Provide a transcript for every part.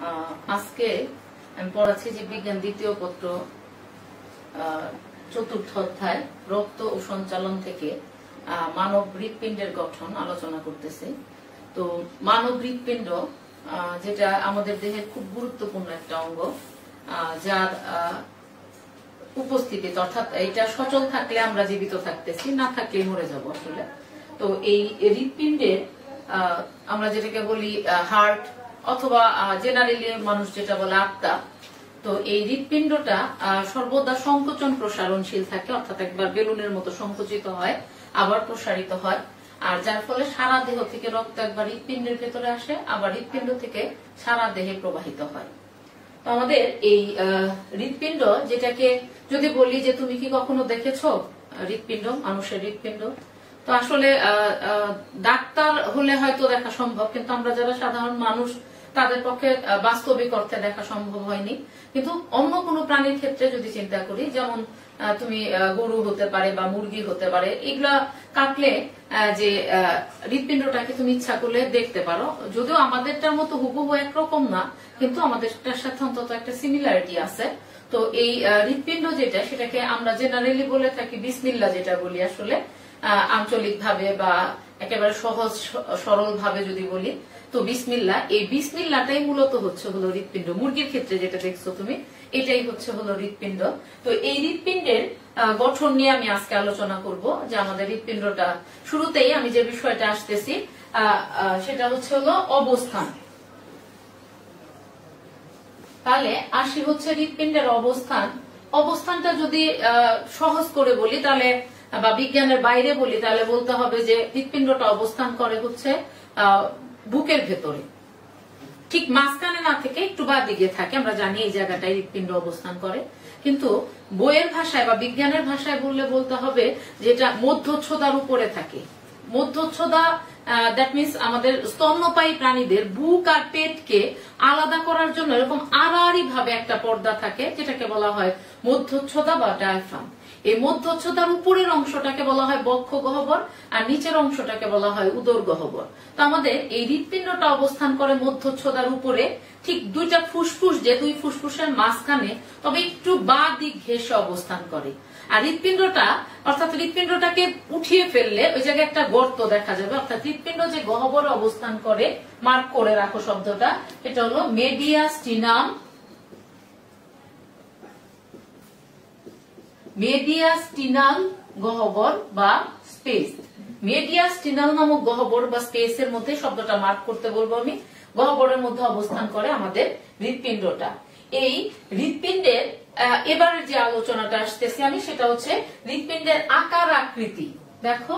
আহ, আজকে আমি পড়াচ্ছি যে বিজ্ঞান দ্বিতীয় পত্র চতুর্থ অধ্যায় রক্ত ও সঞ্চালন থেকে মানব গঠন আলোচনা করতেছে। তো মানব যেটা আমাদের দেহের খুব গুরুত্বপূর্ণ একটা অঙ্গ যার আহ, উপস্থিতিতে অর্থাৎ এটা সচল থাকলে আমরা জীবিত থাকতেছি না থাকলে মরে যাব আসলে। তো এই হৃৎপিণ্ডের আমরা যেটাকে বলি হার্ট অথবা জেনারেলি মানুষ যেটা বলে আত্মা। তো এই হৃৎপিণ্ডটা সর্বদা সংকোচন প্রসারণশীল থাকে অর্থাৎ একবার বেলুনের মতো সংকুচিত হয় আবার প্রসারিত হয়। আর যার ফলে সারা দেহ থেকে রক্ত একবার হৃৎপিণ্ডের ভেতরে আসে আবার হৃৎপিণ্ড থেকে সারা দেহে প্রবাহিত হয়। তো আমাদের এই আহ, হৃৎপিণ্ড যেটাকে যদি বলি যে তুমি কি কখনো দেখেছ? আহ, হৃৎপিণ্ড মানুষের হৃৎপিণ্ড। তো আসলে ডাক্তার হলে হয়তো দেখা সম্ভব, কিন্তু আমরা যারা সাধারণ মানুষ, তাদের পক্ষে বাস্তবিক অর্থে দেখা সম্ভব হয়নি। কিন্তু অন্য কোনো প্রাণীর ক্ষেত্রে যদি চিন্তা করি, যেমন তুমি গরু হতে পারে বা মুরগি হতে পারে, এগুলা কাটলে যে হৃৎপিণ্ডটাকে তুমি ইচ্ছা করলে দেখতে পারো। যদিও আমাদেরটার মতো হুবহু একরকম না, কিন্তু আমাদেরটার সাথে অন্তত একটা সিমিলারিটি আছে। তো এই হৃৎপিণ্ড যেটা, সেটাকে আমরা জেনারেলি বলে থাকি বিসমিল্লা যেটা বলি আসলে। আঞ্চলিক ভাবে বা একেবারে সহজ সরল ভাবে যদি বলি, তো বিসমিল্লা, এই বিসমিল্লাটাই মূলত হচ্ছে হলো হৃৎপিণ্ড। মুরগির ক্ষেত্রে যেটা দেখছ তুমি, এটাই হচ্ছে হলো হৃৎপিণ্ড। তো এই হৃৎপিণ্ডের গঠন নিয়ে আমি আজকে আলোচনা করব, যে আমাদের হৃৎপিণ্ডটা শুরুতেই আমি যে বিষয়টা আসতেছি সেটা হচ্ছে হলো অবস্থান। তাহলে আসি হচ্ছে হৃৎপিণ্ডের অবস্থান। অবস্থানটা যদি সহজ করে বলি, তাহলে বা বিজ্ঞানের বাইরে বলি, তাহলে বলতে হবে যে হৃৎপিণ্ডটা অবস্থান করে হচ্ছে বুকের ভেতরে। ঠিক মাঝখানে না থেকে একটু বা দিকে থাকে, আমরা জানি এই জায়গাটায় হৃৎপিণ্ড অবস্থান করে। কিন্তু বইয়ের ভাষায় বা বিজ্ঞানের ভাষায় বললে বলতে হবে যেটা মধ্যচ্ছদার উপরে থাকে। মধ্যচ্ছদা দ্যাট মিনস আমাদের স্তন্যপায়ী প্রাণীদের বুক আর পেটকে আলাদা করার জন্য এরকম আড়াআড়ি ভাবে একটা পর্দা থাকে, যেটাকে বলা হয় মধ্যচ্ছদা বা ডায়াফ্রাম এই মধ্যচ্ছদার উপরের অংশটাকে বলা হয় বক্ষ গহ্বর, আর নিচের অংশটাকে বলা হয় উদর গহ্বর। তো আমাদের এই হৃৎপিণ্ডটা অবস্থান করে মধ্যচ্ছদার উপরে, ঠিক দুইটা ফুসফুস, যে দুই ফুসফুসের মাঝখানে, তবে একটু বা দিক ঘেসে অবস্থান করে। আর হৃৎপিণ্ডটা, অর্থাৎ হৃৎপিণ্ডটাকে উঠিয়ে ফেললে ওই জায়গায় একটা গর্ত দেখা যাবে। অর্থাৎ হৃৎপিণ্ড যে গহ্বরে অবস্থান করে মার্ক করে রাখো শব্দটা এটা হলো মেডিয়াস্টিনাম মেডিয়াস্টিনাল গহ্বর বা স্পেস। মেডিয়াস্টিনাল নামক গহ্বর বা স্পেসের মধ্যে শব্দটা মার্ক করতে বলব আমি। গহ্বরের মধ্যে অবস্থান করে আমাদের হৃৎপিণ্ডটা। এই হৃৎপিণ্ডের এবারে যে আলোচনাটা আসতেছি আমি, সেটা হচ্ছে হৃৎপিণ্ডের আকার আকৃতি। দেখো।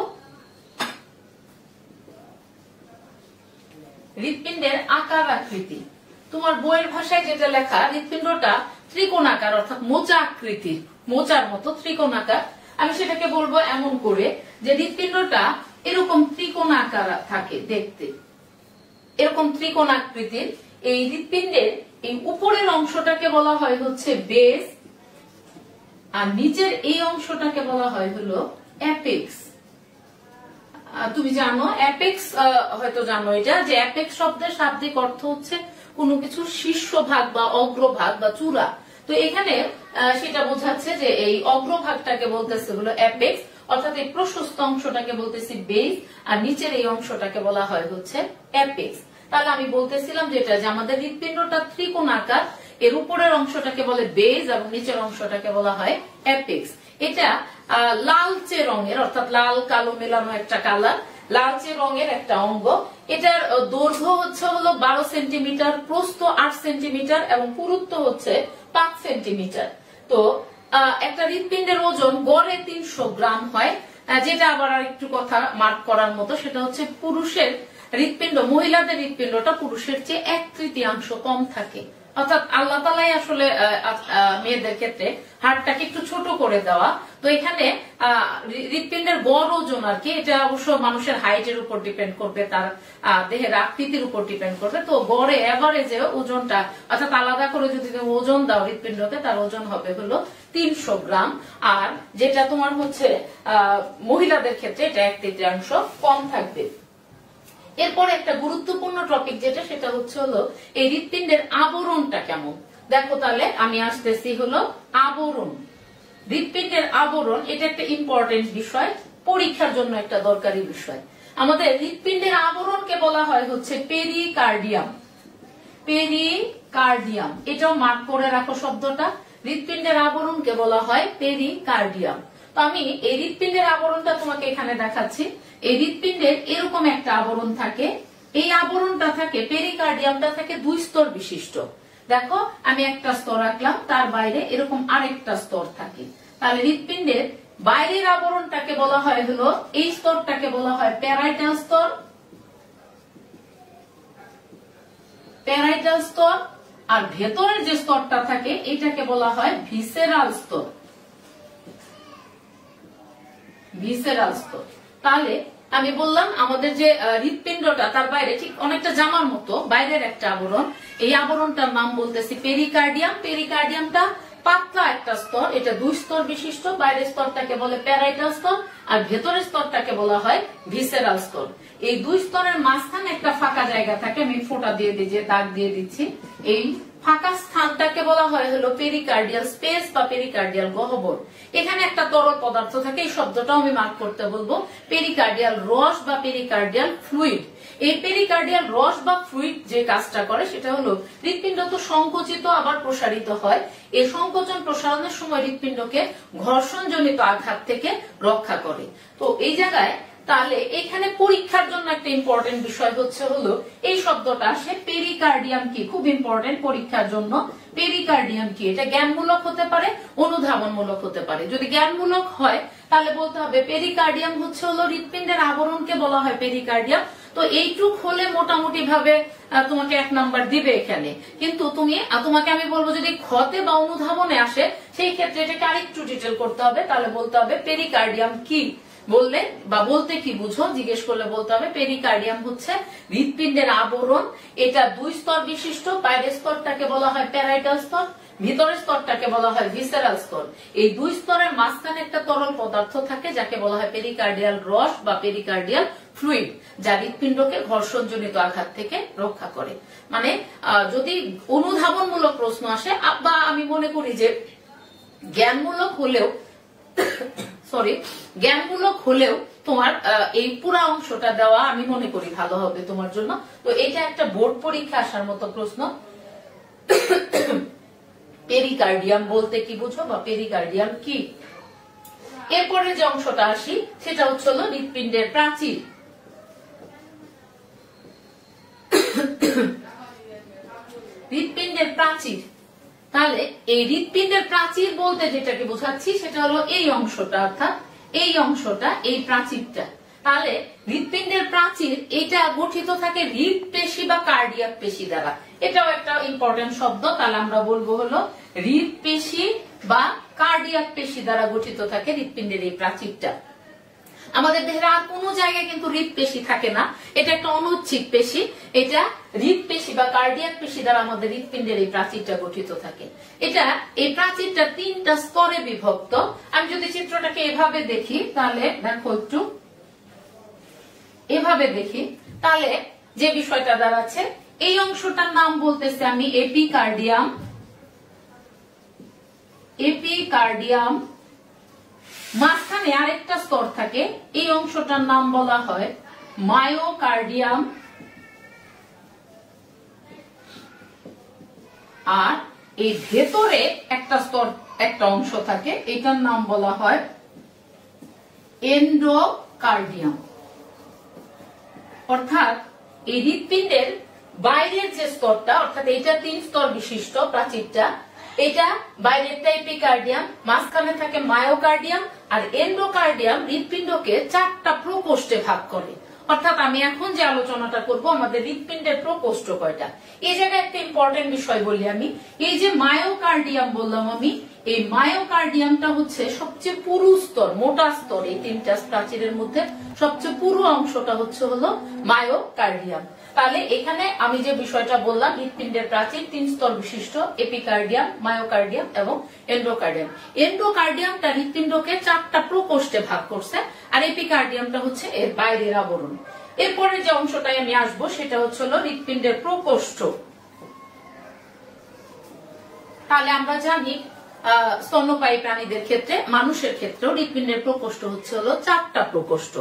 হৃৎপিণ্ডের আকার আকৃতি। তোমার বইয়ের ভাষায় যেটা লেখা, হৃৎপিণ্ডটা ত্রিকোণাকার, অর্থাৎ মোচা আকৃতির। মোচার মতো ত্রিকোণাকার। আমি সেটাকে বলব এমন করে যে হৃৎপিণ্ডটা এরকম ত্রিকোণাকার থাকে দেখতে। এরকম ত্রিকোণ আকৃতির এই হৃৎপিণ্ডের এই উপরের অংশটাকে বলা হয় হচ্ছে বেস, আর নিচের এই অংশটাকে বলা হয় হলো অ্যাপেক্স। তুমি জানো, অ্যাপেক্স হয়তো জানো এটা, যে অ্যাপেক্স শব্দের শাব্দিক অর্থ হচ্ছে কোনো কিছু শীর্ষভাগ বা অগ্রভাগ বা চূড়া। তো এখানে সেটা বোঝাচ্ছে যে এই অগ্রভাগটাকে বলতেছে হলো অ্যাপেক্স অর্থাৎ এই প্রশস্ত অংশটাকে বলতেছি বেস আর নিচের এই অংশটাকে বলা হয় হচ্ছে অ্যাপেক্স তাহলে আমি বলতেছিলাম যেটা, যে আমাদের হৃৎপিণ্ডটা ত্রিকোণ আকার এর উপরের অংশটাকে বলে বেজ এবং নিচের অংশটাকে বলা হয় অ্যাপেক্স এটা লালচে রঙের, অর্থাৎ লাল, কালো মেলানো একটা কালার লালচে রঙের একটা অঙ্গ। এটার দৈর্ঘ্য হচ্ছে হলো বারো সেন্টিমিটার প্রস্থ আট সেন্টিমিটার এবং পুরুত্ব হচ্ছে সেন্টিমিটার তো একটা হৃৎপিণ্ডের ওজন গড়ে তিনশো গ্রাম হয় যেটা আবার একটু কথা মার্ক করার মতো, সেটা হচ্ছে পুরুষের হৃৎপিণ্ড, মহিলাদের হৃৎপিণ্ডটা পুরুষের চেয়ে এক তৃতীয়াংশ কম থাকে। অর্থাৎ আল্লাহ তালাই আসলে মেয়েদের ক্ষেত্রে হাড়টাকে একটু ছোট করে দেওয়া। তো এখানে হৃৎপিণ্ডের গড় ওজন আর কি, এটা অবশ্য মানুষের হাইটের উপর ডিপেন্ড করবে, তার দেহের আকৃতির উপর ডিপেন্ড করবে। তো গড়ে এভারেজে ওজনটা, অর্থাৎ আলাদা করে যদি তুমি ওজন দাও হৃৎপিণ্ডকে, তার ওজন হবে হলো তিনশো গ্রাম। আর যেটা তোমার হচ্ছে মহিলাদের ক্ষেত্রে এটা এক তৃতীয়াংশ কম থাকবে। এরপরে একটা গুরুত্বপূর্ণ টপিক যেটা, সেটা হচ্ছে হলো এই হৃৎপিণ্ডের আবরণটা কেমন? দেখো তাহলে আমি আসতেছি হলো আবরণ। হৃৎপিণ্ডের আবরণ, এটা একটা ইম্পর্টেন্ট বিষয়, পরীক্ষার জন্য একটা দরকারি বিষয়। আমাদের হৃৎপিণ্ডের আবরণকে বলা হয় হচ্ছে পেরিকার্ডিয়াম পেরিকার্ডিয়াম এটাও মার্ক করে রাখো শব্দটা। হৃৎপিণ্ডের আবরণকে বলা হয় পেরিকার্ডিয়াম তো আমি এই হৃৎপিণ্ডের আবরণটা তোমাকে এখানে দেখাচ্ছি। এই হৃৎপিণ্ডের এরকম একটা আবরণ থাকে। এই আবরণটা থাকে পেরিকার্ডিয়ামটা থাকে দুই স্তর বিশিষ্ট। দেখো, আমি একটা স্তর রাখলাম তার বাইরে এরকম আরেকটা স্তর থাকে। তাহলে হৃৎপিণ্ডের বাইরের আবরণটাকে বলা হয় হলো, এই স্তরটাকে বলা হয় প্যারাইটাল স্তর। প্যারাইটাল স্তর, আর ভেতরের যে স্তরটা থাকে, এটাকে বলা হয় ভিসেরাল স্তর। ভিসেরাল স্তর তাহলে আমি বললাম, আমাদের যে হৃৎপিণ্ডটা তার বাইরে ঠিক অনেকটা জামার মতো, বাইরের একটা আবরণ। এই আবরণটার নাম বলতেছি পেরিকার্ডিয়াম পেরিকার্ডিয়ামটা পাতলা একটা স্তর, এটা দুই স্তর বিশিষ্ট। বাইরের স্তরটাকে বলে প্যারাইটাল স্তর, আর ভেতরের স্তরটাকে বলা হয় ভিসেরাল স্তর। এই দুই স্তরের মাঝখানে একটা ফাঁকা জায়গা থাকে, আমি ফোঁটা দিয়ে দিয়ে দাগ দিয়ে দিচ্ছি। এই ফাঁকা স্থানটাকে বলা হয় হলো পেরিকার্ডিয়াল স্পেস বা পেরিকার্ডিয়াল গহ্বর। এখানে একটা তরল পদার্থ থাকে, এই শব্দটাও আমি মার্ক করতে বলব। পেরিকার্ডিয়াল রস বা পেরিকার্ডিয়াল ফ্লুইড এই পেরিকার্ডিয়াল রস বা ফ্লুইড যে কাজটা করে, সেটা হলো হৃৎপিণ্ড তো সংকুচিত, আবার প্রসারিত হয়। এই সংকোচন প্রসারণের সময় হৃৎপিণ্ডকে ঘর্ষণজনিত আঘাত থেকে রক্ষা করে। তো এই জায়গায় তাহলে এখানে পরীক্ষার জন্য একটা ইম্পর্টেন্ট বিষয় হচ্ছে হলো, এই শব্দটা আসে পেরিকার্ডিয়াম কি খুব ইম্পর্টেন্ট পরীক্ষার জন্য পেরিকার্ডিয়াম কি এটা জ্ঞানমূলক হতে পারে, অনুধাবনমূলক হতে পারে। যদি জ্ঞানমূলক হয়, তাহলে বলতে হবে পেরিকার্ডিয়াম হচ্ছে হলো হৃৎপিণ্ডের আবরণকে বলা হয় পেরিকার্ডিয়াম তো এইটুক হলে মোটামুটি ভাবে তোমাকে এক নাম্বার দিবে এখানে। কিন্তু তুমি তোমাকে আমি বলব যদি ক্ষতে বা অনুধাবনে আসে, সেই ক্ষেত্রে এটাকে আরেকটু ডিটেল করতে হবে। তাহলে বলতে হবে পেরিকার্ডিয়াম কি বললে বা বলতে কি বুঝো? জিজ্ঞেস করলে বলতে হবে পেরিকার্ডিয়াম হচ্ছে হৃৎপিণ্ডের আবরণ। এটা দুই স্তর বিশিষ্ট, বাইরের স্তরটাকে বলা হয় প্যারাইটাল স্তর, ভিতরের স্তরটাকে বলা হয় ভিসেরাল স্তর। এই দুই স্তরের মাঝখানে একটা তরল পদার্থ থাকে, যাকে বলা হয় পেরিকার্ডিয়াল রস বা পেরিকার্ডিয়াল ফ্লুইড যা হৃৎপিণ্ডকে ঘর্ষণজনিত আঘাত থেকে রক্ষা করে। মানে যদি অনুধাবনমূলক প্রশ্ন আসে বা আমি মনে করি যে জ্ঞানমূলক হলেও সরি জ্ঞানমূলক হলেও তোমার এই পুরা অংশটা দেওয়া আমি মনে করি ভালো হবে তোমার জন্য। তো এটা একটা বোর্ড পরীক্ষা আসার মতো প্রশ্ন। পেরিকার্ডিয়াম বলতে কি বুঝো বা পেরিকার্ডিয়াম কি? এরপরে যে অংশটা আসি, সেটা হচ্ছে হলো হৃৎপিণ্ডের প্রাচীর। হৃৎপিণ্ডের প্রাচীর। তাহলে এই হৃৎপিণ্ডের প্রাচীর বলতে যেটাকে বোঝাচ্ছি, সেটা হলো এই অংশটা, অর্থাৎ এই অংশটা, এই প্রাচীরটা। তাহলে হৃৎপিণ্ডের প্রাচীর, এটা গঠিত থাকে হৃদ পেশি বা কার্ডিয়াক পেশি দ্বারা। এটাও একটা ইম্পর্টেন্ট শব্দ, তাহলে আমরা বলব হলো হৃদ পেশি বা কার্ডিয়াক পেশি দ্বারা গঠিত থাকে হৃৎপিণ্ডের এই প্রাচীরটা। আমাদের দেহের আর কোনো জায়গায় কিন্তু হৃদ পেশি থাকে না। এটা একটা অনুচ্ছিক পেশি। এটা হৃদ পেশি বা কার্ডিয়াক পেশি দ্বারা আমাদের হৃৎপিণ্ডের এই প্রাচীরটা গঠিত থাকে। এটা, এই প্রাচীরটা তিনটা স্তরে বিভক্ত। আমি যদি চিত্রটাকে এভাবে দেখি, তাহলে দেখো একটু। এভাবে দেখি, তাহলে যে বিষয়টা দাঁড়াচ্ছে, এই অংশটার নাম বলতেছে আমি এপিকার্ডিয়াম। এপিকার্ডিয়াম মাঝখানে আরেকটা স্তর থাকে, এই অংশটার নাম বলা হয় মায়োকার্ডিয়াম আর এই ভেতরে একটা স্তর, একটা অংশ থাকে, এটার নাম বলা হয় এন্ডোকার্ডিয়াম। অর্থাৎ এই হৃৎপিণ্ডের বাইরের যে স্তরটা, অর্থাৎ এটা তিন স্তর বিশিষ্ট, প্রাচীরটা এটা বাইরেরটা এপিকার্ডিয়াম মাঝখানে থাকে মায়োকার্ডিয়াম আর এন্ডোকার্ডিয়াম হৃৎপিণ্ডকে চারটা প্রকোষ্ঠে ভাগ করে। অর্থাৎ আমি এখন যে আলোচনাটা করব, আমাদের হৃৎপিণ্ডের প্রকোষ্ঠ কয়টা? এই জায়গায় একটা ইম্পর্টেন্ট বিষয় বলি আমি। এই যে মায়োকার্ডিয়াম বললাম আমি, এই মায়োকার্ডিয়ামটা হচ্ছে সবচেয়ে পুরু স্তর, মোটা স্তর, এই তিনটা প্রাচীরের মধ্যে সবচেয়ে পুরু অংশটা হচ্ছে হলো মায়োকার্ডিয়াম। তাহলে এখানে আমি যে বিষয়টা বললাম, হৃৎপিণ্ডের প্রাচীর, তিন স্তর বিশিষ্ট, এপিকার্ডিয়াম, মায়োকার্ডিয়াম এবং এন্ডোকার্ডিয়াম। এন্ডোকার্ডিয়ামটা হৃৎপিণ্ডকে চারটা প্রকোষ্ঠে ভাগ করছে, আর এপিকার্ডিয়ামটা হচ্ছে এর বাইরের আবরণ। এরপরে যে অংশটাই আমি আসব, সেটা হচ্ছে হলো হৃৎপিণ্ডের প্রকোষ্ঠ। তাহলে আমরা জানি স্তন্যপায়ী প্রাণীদের ক্ষেত্রে, মানুষের ক্ষেত্রেও হৃৎপিণ্ডের প্রকোষ্ঠ হচ্ছে হলো চারটা প্রকোষ্ঠ।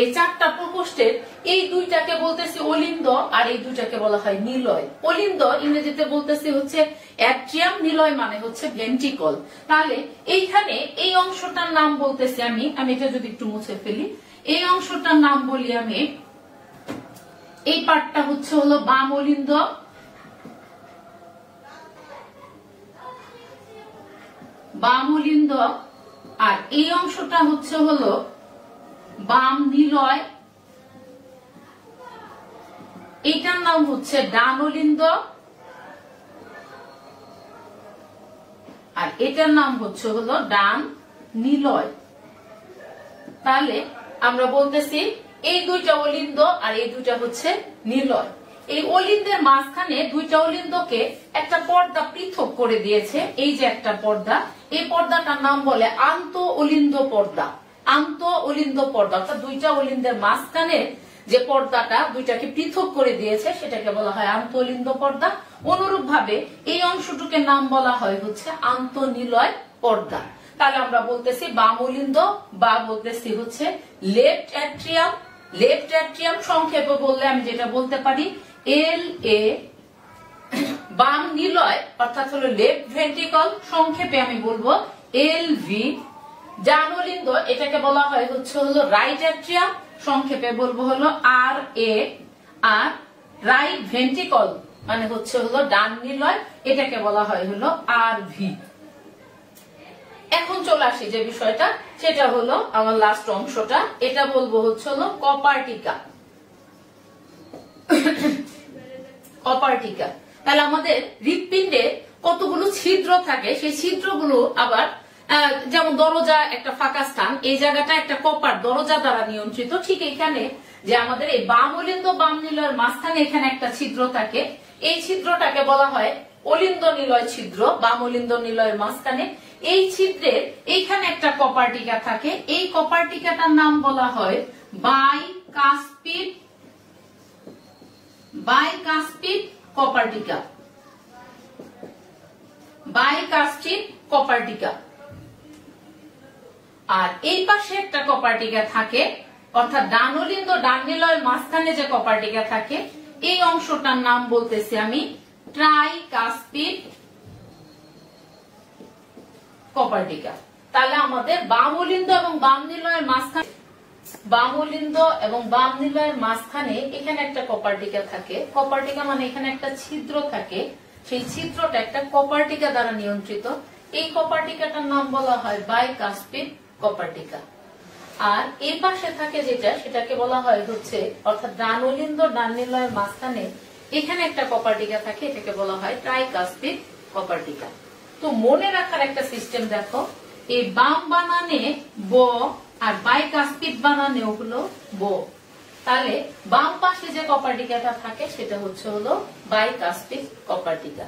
এই চারটা প্রকোষ্ঠের, এই দুইটাকে বলতেছি অলিন্দ আর এই দুইটাকে বলা হয় নিলয়। অলিন্দ ইংরেজিতে বলতেছি হচ্ছে অ্যাট্রিয়াম, নিলয় মানে হচ্ছে ভেন্টিকল তাহলে এইখানে এই অংশটার নাম বলতেছি আমি আমি এটা যদি একটু মুছে ফেলি। এই অংশটার নাম বলি আমি। এই পার্টটা হচ্ছে হলো বাম অলিন্দ। বাম অলিন্দ। আর এই অংশটা হচ্ছে হলো বাম নিলয়। এটার নাম হচ্ছে ডান অলিন্দ আর এটার নাম হচ্ছে হলো ডান নিলয়। তাহলে আমরা বলতেছি, এই দুইটা অলিন্দ আর এই দুইটা হচ্ছে নিলয়। এই অলিন্দের মাঝখানে দুইটা অলিন্দকে একটা পর্দা পৃথক করে দিয়েছে। এই যে একটা পর্দা, এই পর্দাটার নাম বলে আন্ত অলিন্দ পর্দা। আন্ত অলিন্দ পর্দা, অর্থাৎ দুইটা অলিন্দের মাঝখানে যে পর্দাটা দুইটাকে পৃথক করে দিয়েছে, সেটাকে বলা হয় আন্তঃলিন্দ পর্দা। অনুরূপ ভাবে এই অংশটুকে নাম বলা হয় হচ্ছে আন্তঃনিলয় পর্দা। তাহলে আমরা বলতেছি বামলিন্দ বা বলতেছি হচ্ছে লেফট অ্যাট্রিয়াম। লেফট অ্যাট্রিয়াম সংক্ষেপে বললে আমি যেটা বলতে পারি, এল এ বাম নিলয়, অর্থাৎ হলো লেফট ভেন্ট্রিকল। সংক্ষেপে আমি বলব এল ভি জানলিন্দ এটাকে বলা হয় হচ্ছে হলো রাইট অ্যাট্রিয়াম সংক্ষেপে বলব হলো আর এ আর রাইট ভেন্ট্রিকল মানে হচ্ছে হলো ডান নিলয় এটাকে বলা হয় হলো আর ভি এখন চলে আসি যে বিষয়টা, সেটা হলো আমার লাস্ট অংশটা, এটা বলব হচ্ছে হলো কপার্টিকা। কপার্টিকা। তাহলে আমাদের হৃৎপিণ্ডে কতগুলো ছিদ্র থাকে, সেই ছিদ্রগুলো আবার যেমন দরজা একটা ফাঁকা স্থান, এই জায়গাটা একটা কপার দরজা দ্বারা নিয়ন্ত্রিত। ঠিক এখানে যে আমাদের এই বাম অলিন্দ বাম নিলয়ের মাঝখানে এখানে একটা ছিদ্র থাকে। এই ছিদ্রটাকে বলা হয় অলিন্দ নিলয় ছিদ্র বাম অলিন্দ নিলয়ের মাঝখানে। এই ছিদ্রের এইখানে একটা কপার্টিকা থাকে। এই কপার্টিকাটার নাম বলা হয় বাই কাস্পিড বাইকাস্পিড কপার্টিকা বাইকাস্টিড কপার্টিকা আর এই পাশে একটা কপার্টিকা থাকে, অর্থাৎ ডানলিন্দ ডাননিলয়ের মাঝখানে যে কপারটিকা থাকে, এই অংশটার নাম বলতেছি আমি ট্রাইকাস্পিড কপার্টিকা। তাহলে আমাদের বামলিন্দ এবং বাম নিলয়ের মাঝখানে বামলিন্দ এবং বাম নিলয়ের মাঝখানে এখানে একটা কপার্টিকা থাকে। কপার্টিকা মানে এখানে একটা ছিদ্র থাকে। সেই ছিদ্রটা একটা কপার্টিকা দ্বারা নিয়ন্ত্রিত। এই কপার্টিকাটার নাম বলা হয় বাইকাস্পিড কপার্টিকা। আর এই পাশে থাকে যেটা, সেটাকে বলা হয় হচ্ছে, অর্থাৎ ডান অলিন্দ ডান নিলয়ের মাঝখানে এখানে একটা কপার্টিকা থাকে, এটাকে বলা হয় ট্রাইকাস্পিড কপার্টিকা। তো মনে রাখার একটা সিস্টেম দেখো, এই বাম বানানে ব আর বাইকাস্পিড বানানেও হলো ব। তাহলে বাম পাশে যে কপার্টিকাটা থাকে, সেটা হচ্ছে হলো বাইকাস্পিড কপার্টিকা।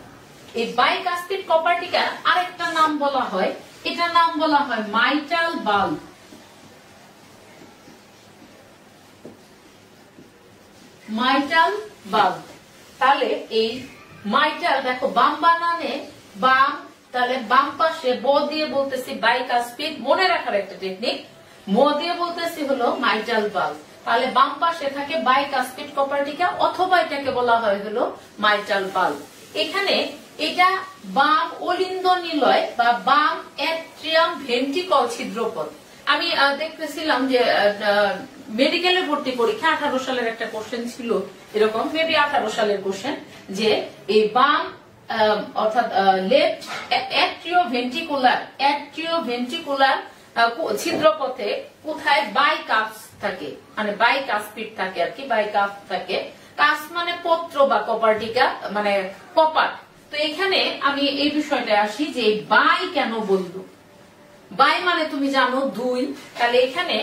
এই বাইকাস্পিড কপার্টিকার আরেকটা নাম বলা হয় এটার নাম বলা হয় মাইটাল বাল্ব। Mitral bulb. তাহলে এই মাইটাল, দেখো, বাম বানানে বাম, তাহলে বাম পাশে ব দিয়ে বলতেছি বাইকাস্পিড মনে রাখার একটা টেকনিক ম দিয়ে বলতেছি হলো মাইটাল বাল্ব। তাহলে বাম পাশে থাকে বাইকাস্পিড কপার্টিকা অথবা এটাকে বলা হয় হলো মাইটাল বাল্ব। এখানে এটা বাম অলিন্দ নিলয় বা বাম অ্যাট্রিয়াম ভেন্টিকল ছিদ্রপথ। আমি দেখতেছিলাম যে মেডিকেলে ভর্তি পরীক্ষা আঠারো সালের একটা কোশ্চেন ছিল এরকম মেবি আঠারো সালের কোশ্চেন যে এই বাম অর্থাৎ left atrio ventricular atrio ventricular ছিদ্রপথে কোথায় বাই কাপ থাকে মানে বাই কাস্পিড থাকে আর কি বাই কাপ থাকে। কাস মানে পত্র বা কপার্টিকা মানে কপার তো এখানে আমি এই বিষয়টা আসি যে বাই কেন বলল? বাই মানে তুমি জানো দুই। তাহলে এখানে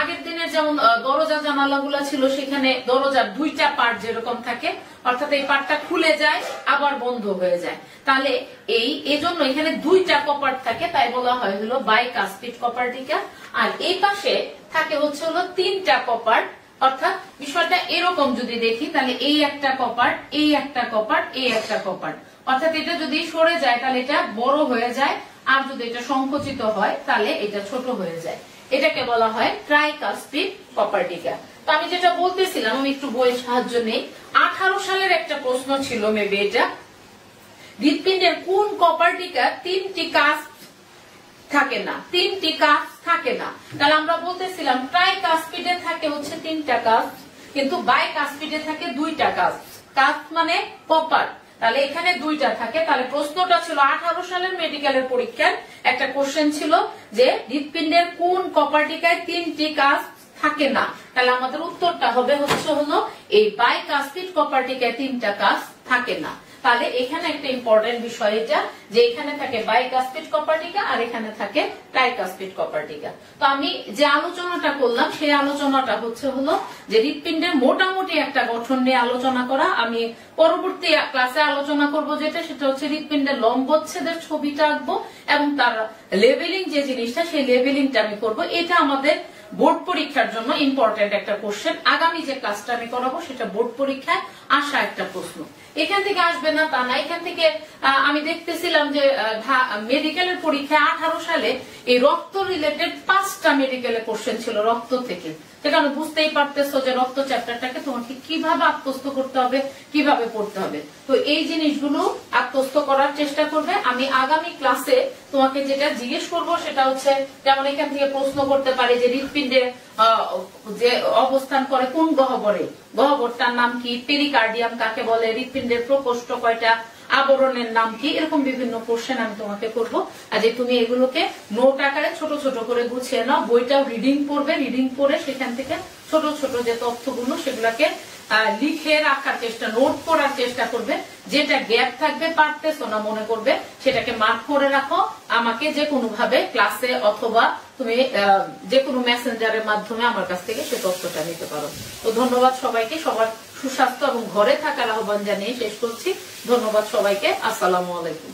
আগের দিনের যেমন দরজা জানালা গুলা ছিল, সেখানে দরজার দুইটা পার্ট যেরকম থাকে, অর্থাৎ এই পার্টটা খুলে যায়, আবার বন্ধ হয়ে যায়। তাহলে এই, এজন্য এখানে দুইটা কপার থাকে, তাই বলা হয় হলো বাই কাস্পিড কপার্টিকা আর এই পাশে থাকে হচ্ছে হলো তিনটা কপার অর্থাৎ বিষয়টা এরকম যদি দেখি, তাহলে এই একটা কপার এই একটা কপার এই একটা কপার অর্থাৎ এটা যদি সরে যায়, তাহলে এটা বড় হয়ে যায় আর যদি এটা সংকুচিত হয়, তাহলে এটা ছোট হয়ে যায়। এটাকে বলা হয় ট্রাইকাস্পিড কপারটিকা তো আমি যেটা বলতেছিলাম, আমি একটু বইয়ের সাহায্য নেই। আঠারো সালের একটা প্রশ্ন ছিল মেবি এটা। হৃৎপিণ্ডের কোন কপারটিকা তিনটি কাজ থাকে না? তিনটি কাজ থাকে না। তাহলে আমরা বলতেছিলাম ট্রাই কাস্পিডে থাকে হচ্ছে তিনটা কাজ কিন্তু বাই কাস্পিডে থাকে দুইটা কাজ কাজ মানে কপার তাহলে এখানে দুইটা থাকে। তাহলে প্রশ্নটা ছিল, আঠারো সালের মেডিকেলের পরীক্ষার একটা কোশ্চেন ছিল যে হৃৎপিণ্ডের কোন কপারটিকায় তিনটি কাজ থাকে না? তাহলে আমাদের উত্তরটা হবে হচ্ছে হলো, এই বাই কাস্পিড কপারটিকায় তিনটা কাজ থাকে না। তাহলে এখানে একটা ইম্পর্টেন্ট বিষয় এটা, যে এখানে থাকে বাইকাস্পিড কপারটিকা আর এখানে থাকে ট্রাইকাস্পিড কপারটিকা তো আমি যে আলোচনাটা করলাম, সেই আলোচনাটা হচ্ছে হলো যে হৃৎপিণ্ডের মোটামুটি একটা গঠন নিয়ে আলোচনা করা। আমি পরবর্তী ক্লাসে আলোচনা করব যেটা, সেটা হচ্ছে হৃৎপিণ্ডের লম্বচ্ছেদের ছবিটা আঁকবো এবং তার লেভেলিং যে জিনিসটা, সেই লেভেলিংটা আমি করব। এটা আমাদের বোর্ড পরীক্ষার জন্য ইম্পর্টেন্ট একটা কোশ্চেন আগামী যে ক্লাসটা আমি করাবো, সেটা বোর্ড পরীক্ষায় আসা একটা প্রশ্ন। এখান থেকে আসবে না তা না। এখান থেকে আমি দেখতেছিলাম যে মেডিকেলের পরীক্ষায় আঠারো সালে এই রক্ত রিলেটেড পাঁচটা মেডিকেলের কোশ্চেন ছিল রক্ত থেকে। সেখানে বুঝতেই পারতেছো যে রক্ত চ্যাপ্টারটাকে তোমাকে কীভাবে আত্মস্থ করতে হবে, কীভাবে পড়তে হবে। তো এই জিনিসগুলো আত্মস্থ করার চেষ্টা করবে। আমি আগামী ক্লাসে তোমাকে যেটা জিজ্ঞেস করব সেটা হচ্ছে, যেমন এখান থেকে প্রশ্ন করতে পারে যে হৃৎপিণ্ডে যে অবস্থান করে কোন গহ্বরে। গহ্বরটার নাম কি? পেরিকার্ডিয়াম কাকে বলে? হৃৎপিণ্ডের প্রকোষ্ঠ কয়টা? আবরণের নাম কি? এরকম বিভিন্ন কোশ্চেন আমি তোমাকে করব। যে তুমি এগুলোকে নোট আকারে ছোট ছোট করে গুছিয়ে নাও। বইটাও রিডিং পড়বে রিডিং পড়ে সেখান থেকে ছোট ছোট যে তথ্যগুলো সেগুলাকে লিখে রাখার চেষ্টা নোট করার চেষ্টা করবে। যেটা গ্যাপ থাকবে, পারতেছো না মনে করবে, সেটাকে মার্ক করে রাখো। আমাকে যে কোনো ভাবে ক্লাসে অথবা তুমি যে কোনো মেসেঞ্জারের মাধ্যমে আমার কাছ থেকে সে তথ্যটা নিতে পারো। তো ধন্যবাদ সবাইকে। সবার সুস্বাস্থ্য এবং ঘরে থাকার আহ্বান জানিয়ে শেষ করছি। ধন্যবাদ সবাইকে। আসসালামু আলাইকুম।